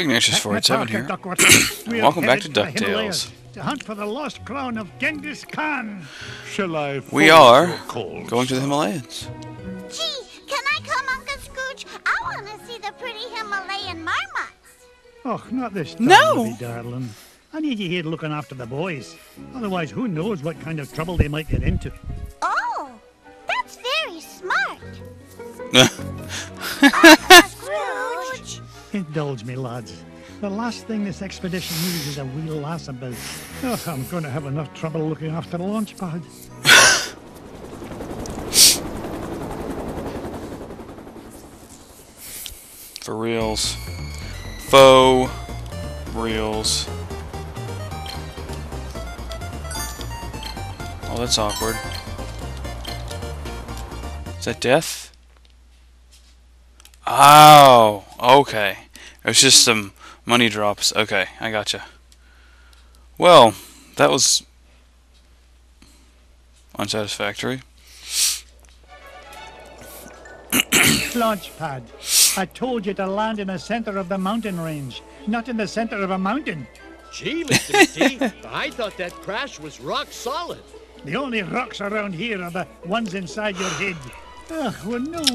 Ignatius At my 487 park here. at Duckworth, we are Welcome back to headed the DuckTales. To hunt for the lost crown of Genghis Khan. Shall I We are your calls? going to the Himalayas. Gee, can I come, Uncle Scrooge? I want to see the pretty Himalayan marmots. Oh, not this time, No. Livy, darling. I need you here looking after the boys. Otherwise, who knows what kind of trouble they might get into. Oh, that's very smart. Oh, Indulge me, lads. The last thing this expedition needs is a wee lass about. Oh, I'm going to have enough trouble looking after the Launchpad. For reals. Faux reals. Oh, that's awkward. Is that death? Oh, okay. It was just some money drops. Okay, I gotcha. Well, that was unsatisfactory. Launchpad. I told you to land in the center of the mountain range, not in the center of a mountain. Gee, Mr. McD, I thought that crash was rock solid. The only rocks around here are the ones inside your head. Ugh,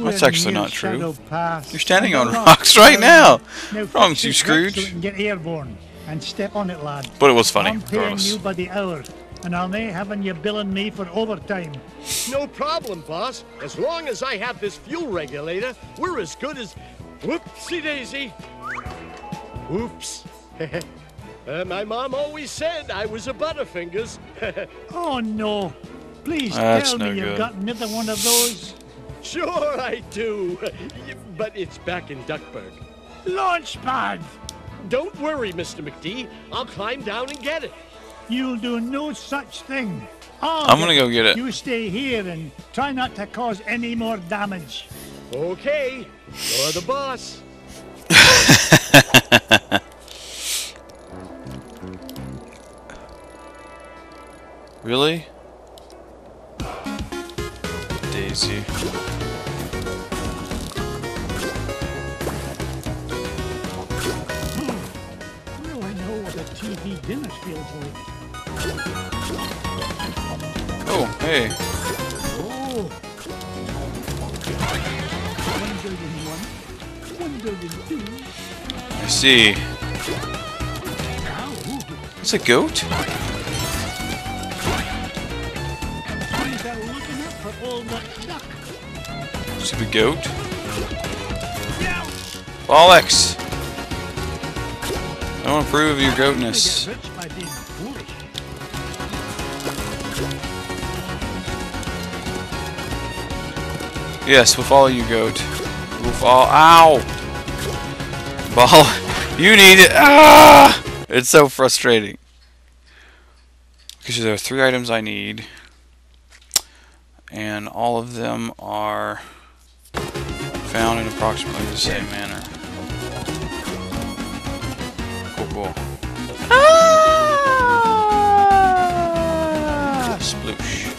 That's actually not true. Pass. You're standing on rocks right now. Now Wrong, you Scrooge. So can get airborne and step on it, lad. But it was funny, I'm paying regardless. you by the hour, and I'll nae having you billing me for overtime. No problem, boss. As long as I have this fuel regulator, we're as good as. Whoopsie daisy. Oops. uh, my mom always said I was a Butterfingers. Oh no! Please That's tell no me you've got another one of those. Sure, I do. But it's back in Duckburg. Launchpad! Don't worry, Mr. McD. I'll climb down and get it. You'll do no such thing. I'll I'm gonna go get it. You stay here and try not to cause any more damage. Okay, you're the boss. Really? Well, I know what a TV dinner feels like. Oh, hey. Oh! One building one, one building two. I see. It's a goat? Stupid goat. Bollocks! I don't approve of your goatness. Yes, we'll follow you, goat. We'll follow. Ow! Ball. You need it. Ah! It's so frustrating. Because there are three items I need. And all of them are found in approximately the same manner. Cool, cool. Ah! Sploosh.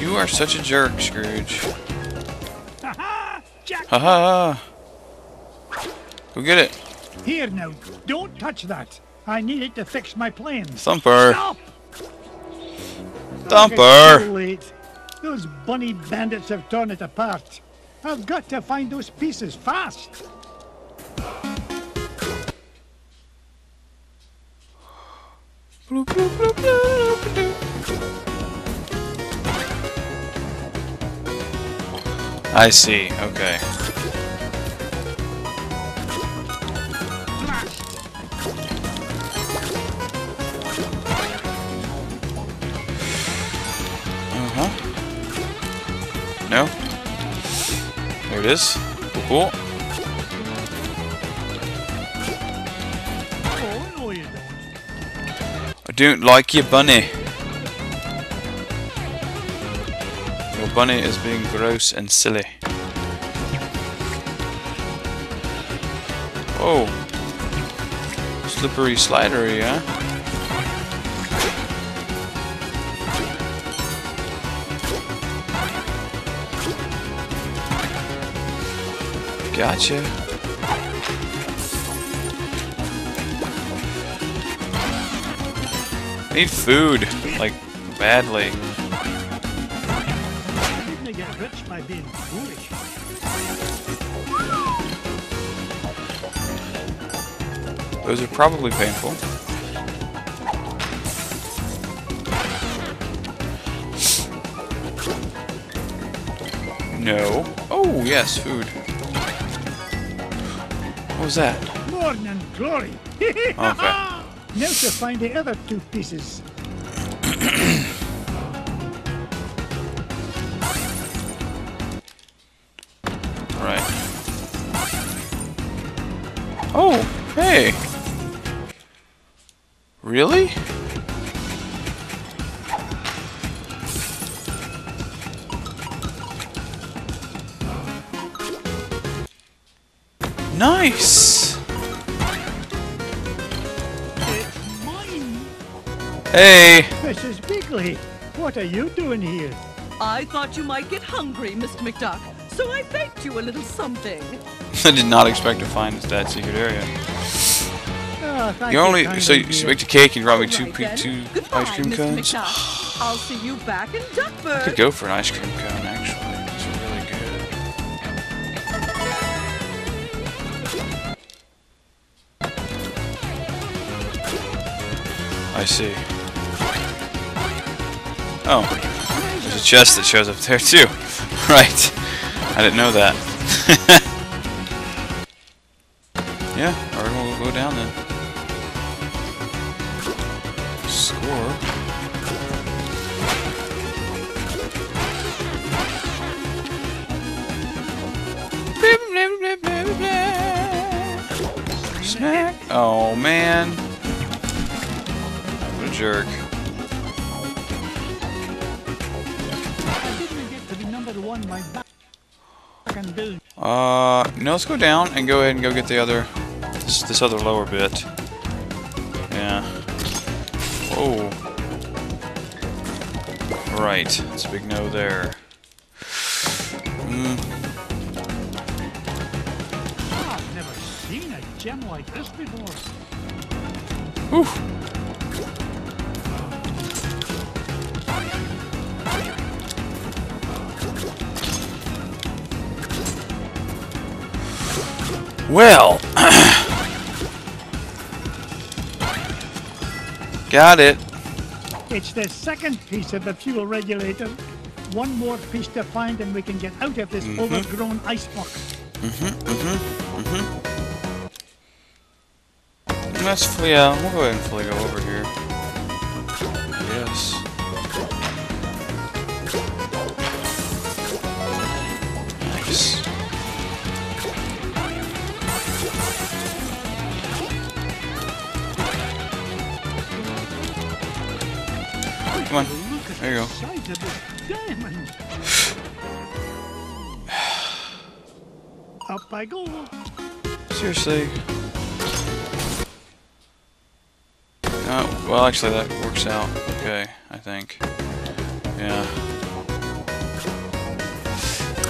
You are such a jerk, Scrooge. Ha-ha! Ha ha! Go get it. Here now, don't touch that. I need it to fix my planes. Thumper. Stop! Thumper. Those bunny bandits have torn it apart. I've got to find those pieces fast. I see. Okay. There it is. Cool. I don't like your bunny. Your bunny is being gross and silly. Oh. Slippery slidery, huh? Gotcha. I need food, like, badly. Didn't get rich by being foolish. Those are probably painful. No. Oh, yes, food. What was that? Morning glory. Okay. Now to find the other two pieces. Right. Oh, hey. Really? Nice. It's mine. Hey. Mrs. Beakley, what are you doing here? I thought you might get hungry, Mr. McDuck, so I baked you a little something. I did not expect to find this that secret area. Oh, thank You only kindly, so you baked a cake and you brought me two Right two Goodbye, ice cream Mr. cones. I'll see you back in Duckburg. I could go for an ice cream cone I see. Oh, there's a chest that shows up there too. right. I didn't know that. yeah, alright, we'll go down then. Score. Snack. Oh man. Do. Uh, no, let's go down and go ahead and go get the other, this, this other lower bit. Yeah. Whoa. Right, it's a big no there. Mm, I've never seen a gem like this before. whew. Well, got it. It's the second piece of the fuel regulator. One more piece to find and we can get out of this Mm-hmm. overgrown icebox. Let's flee out. We'll go ahead and flee go over here. Yes. Come on. There you go. size of this diamond. Up I go. Seriously. Oh, well, actually, that works out okay, I think. Yeah.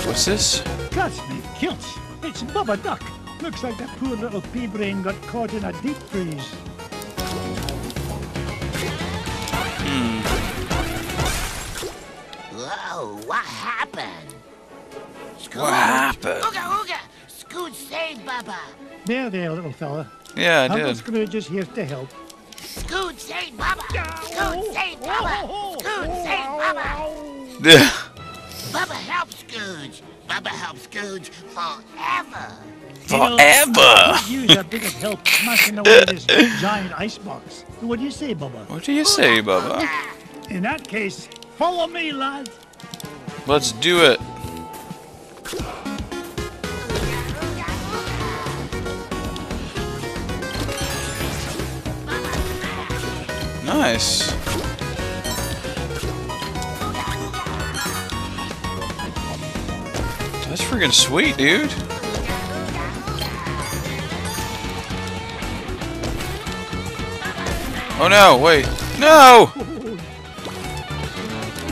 What's this? Cuts me kilts. It's Bubba Duck. Looks like that poor little pea brain got caught in a deep freeze. Whoa, what happened? Scooch? What happened? Ooga, ooga! Scooch saved Bubba! There, there, little fella. Yeah, I Uncle did. Scrooge is here to help. Scooch saved Bubba! Scooch oh, saved oh, Bubba! Oh, Scooch saved Bubba! Yeah. Bubba helps Scooge! Bubba helps Scooge forever! Forever. Use a bit of help smashing away this giant icebox. What do you say, Bubba? What do you say, Bubba? In that case, follow me, lads. Let's do it. Nice. That's freaking sweet, dude. Oh no, wait. No!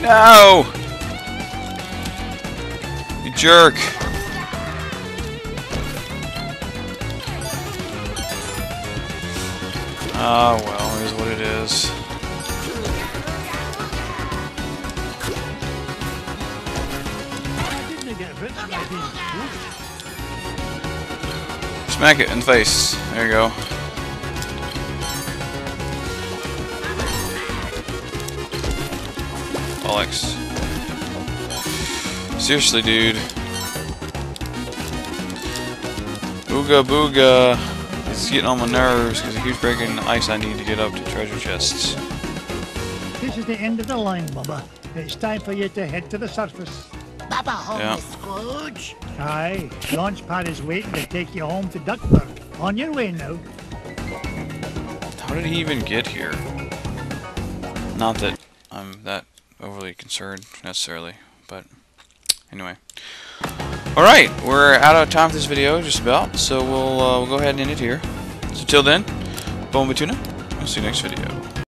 No! You jerk. Ah, well, here's what it is. Smack it in the face. There you go. Alex. Seriously, dude. Ooga booga. It's getting on my nerves because he keeps breaking the ice I need to get up to treasure chests. This is the end of the line, Bubba. It's time for you to head to the surface. Baba home, Yeah. Scrooge. Aye, Launchpad is waiting to take you home to Duckburg. On your way now. How did he even get here? Not that I'm that overly concerned necessarily, but anyway. Alright, we're out of time for this video, just about, so we'll, uh, we'll go ahead and end it here. So till then, Bone Tuna, I'll see you next video.